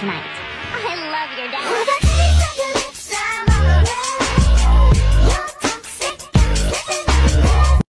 tonight. I love your dad.